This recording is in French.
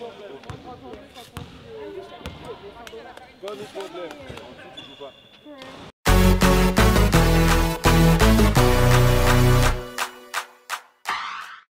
Pas de problème.